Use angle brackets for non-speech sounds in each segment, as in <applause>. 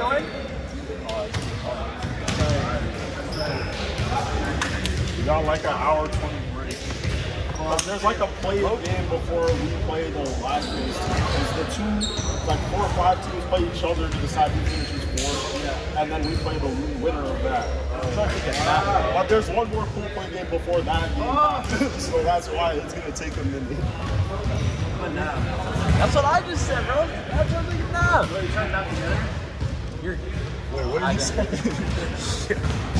going? We got like an hour 20 break. But there's like a play game before we play the last place. Because the two, like four or five teams play each other to decide who finishes fourth. And then we play the winner of that. But there's one more cool play game before that game. Oh. so that's why it's going to take a minute. But now. That's what I just said, bro. That's what I'm thinking now. Wait, you trying not together? You're. Wait, what did you say? <laughs>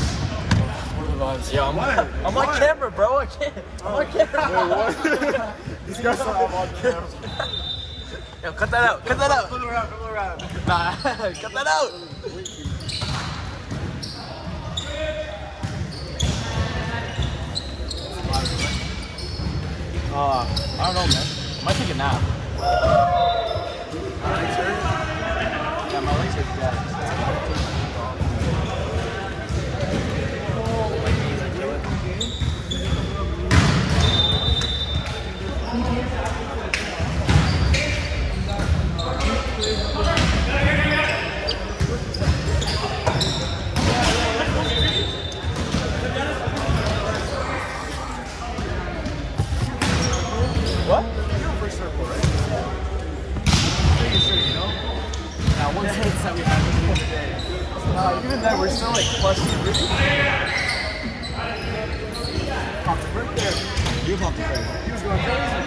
Yeah, I'm, I'm on camera, bro. I can't. I'm on camera. Wait, what? <laughs> These guys are on camera. Yo, cut that out. Cut that out. Flip around. Flip around. Nah, <laughs> cut that out. Uh, I don't know, man. I might take a nap. Yeah, my legs are dead. What? Now, one hits that we had the other. Uh, even then, we're still like plus three. Popped right there. You popped it He was going crazy.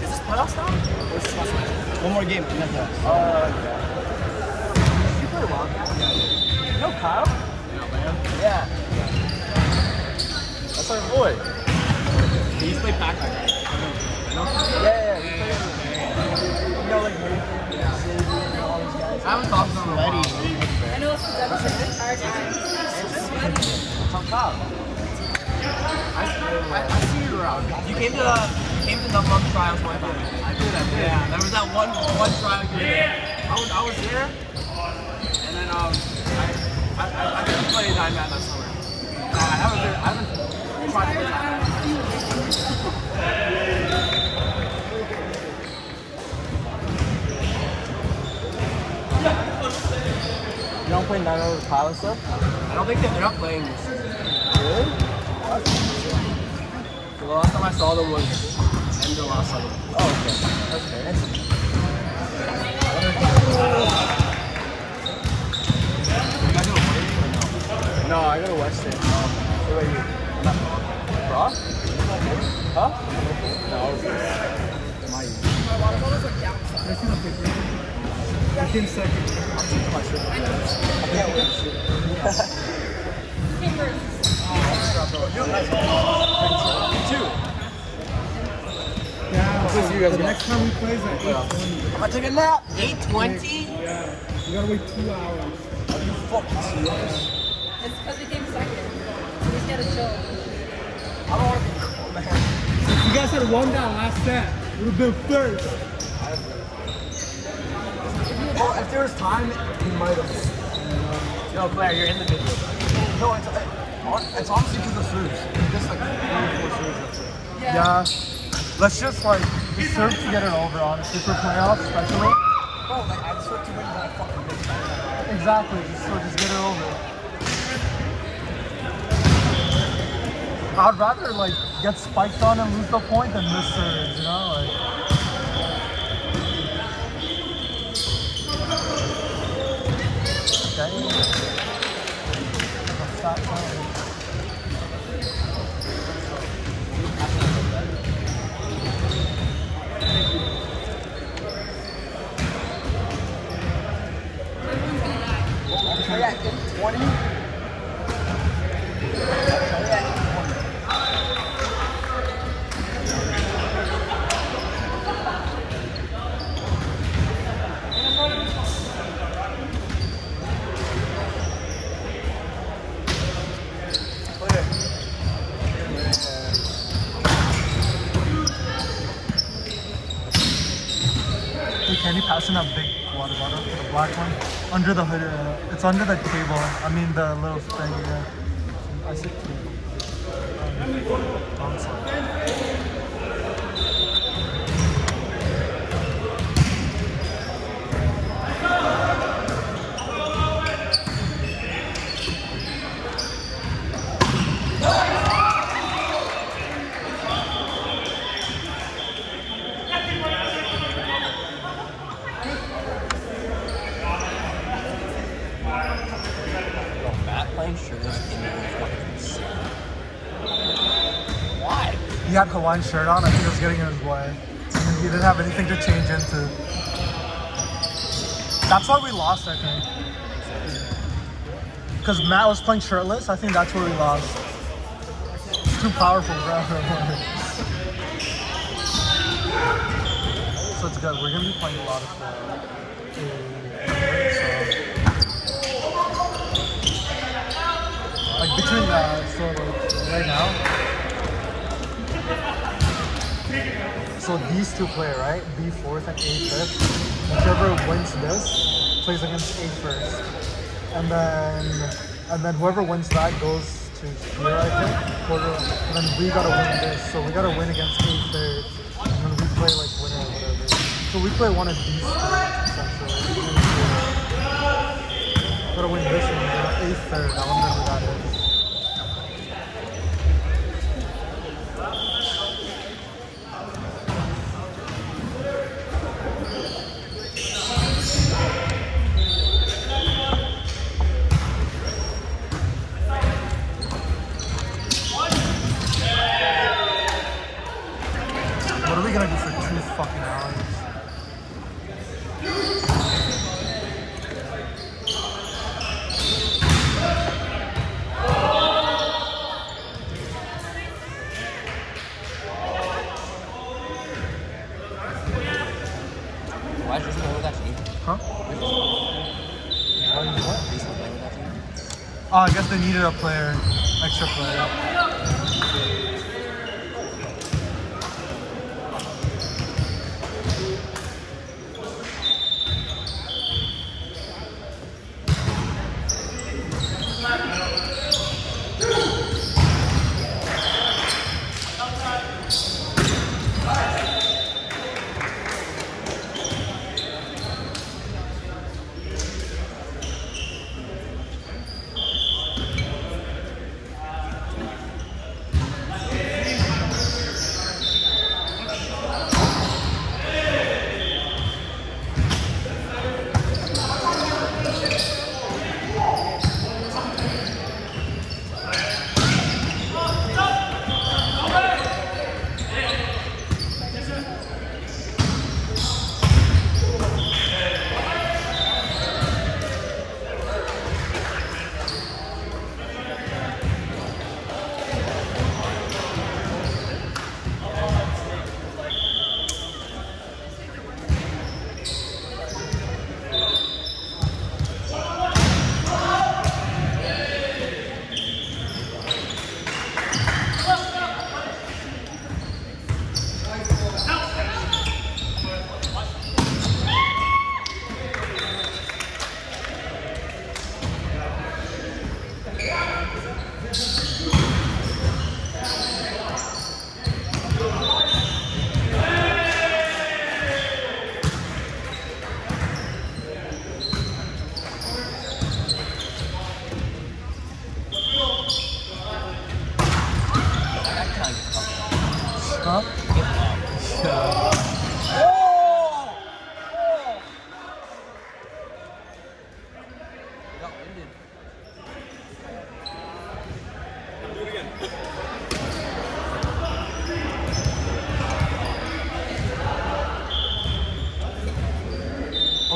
Is this playoffs now? Or is this last night? One more game. and that's us. Uh, you play well. You know Kyle? Yeah. That's our boy. He used to play Pac-Man. Yeah, yeah, yeah. We play You know, like Nathan, Xavier, all these guys. I haven't talked to him in a while. I know it's because I've been time. It's on Kyle. I, I, I see you around. You came to you came to the month trials one time. Did, I did. Yeah, there was that one one did. I was I was there, and then um I I I, I didn't play nine man that summer. No, I haven't been, I haven't tried to play nine man. You don't play nine over Kyle and stuff? I don't think that they're not playing this. Really? The last time I saw them was last summer. Oh, okay. That's fair. You guys gonna play or no? No, I go to Western. Um, what about you? Rock? Huh? No. My. I came second. I can't wait. Came first. Two. Yeah, you guys the next time we play is at 8.20. I'm gonna take a nap. 820? Yeah, we gotta wait two hours. Are you fucking serious? It's because we came second. We just gotta chill. I don't want to be cool, man. If you guys had won that last set, would have been first. Well, if there was time, he might have. Yo, Claire, you're in the video. No, it's, uh, it's honestly because of serves. Just like three or four serves. That's it. Yeah. Let's just like serve to get it over, honestly, for playoffs, especially. Bro, like, I served too many that fucking bitch. Exactly, just, so just get it over. I'd rather like get spiked on and lose the point than miss serves, you know? Like, okay. Stop that's not big water bottle, the black one. Under the hood, uh, it's under the table. I mean the little thing. Yeah. I um, He had Hawaiian shirt on. I think it was getting in his way. He didn't have anything to change into. That's why we lost, I think. Because Matt was playing shirtless. I think that's where we lost. It's too powerful, bro. <laughs> so it's good. We're gonna be playing a lot of uh. Like between uh, right now. So these two play, right? B fourth and A fifth. Whichever wins this plays against A first. And then and then whoever wins that goes to here, I think. Quarter and then we gotta win this. So we gotta win against A third. And then we play like winner or whatever. So we play one of these three essentially. Gotta win this one, A third. I wonder who that is. What are we gonna do for two fucking hours? Why is Jason playing with that team? Huh? Why is what? Jason playing with that team? Oh, I guess they needed a player, extra player.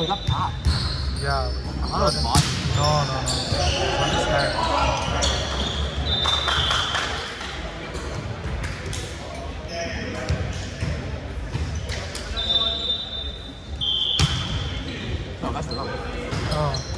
Yeah. I thought it was body. No, no, no. It's on his head. No, that's the number. Oh.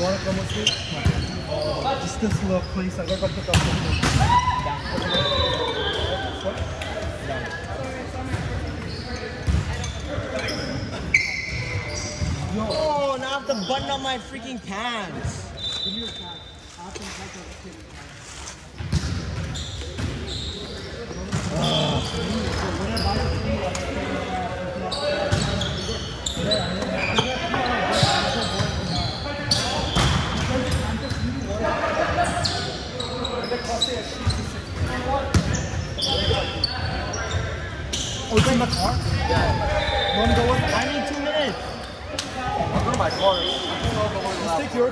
You wanna come with me? Just place. I gotta go pick up something. Oh, now I have to button up my freaking pants. Oh,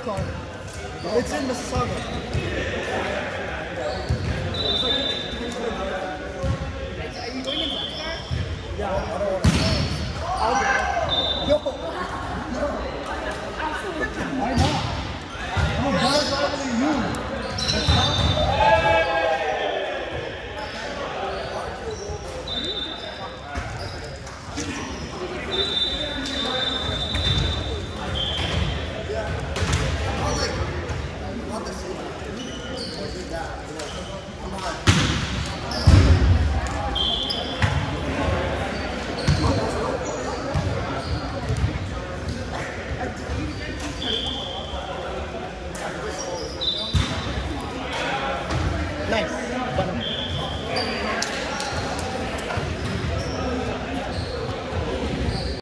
It's in Mississauga. Yeah, I don't want to. I'll Yo! Why not? I'm a you.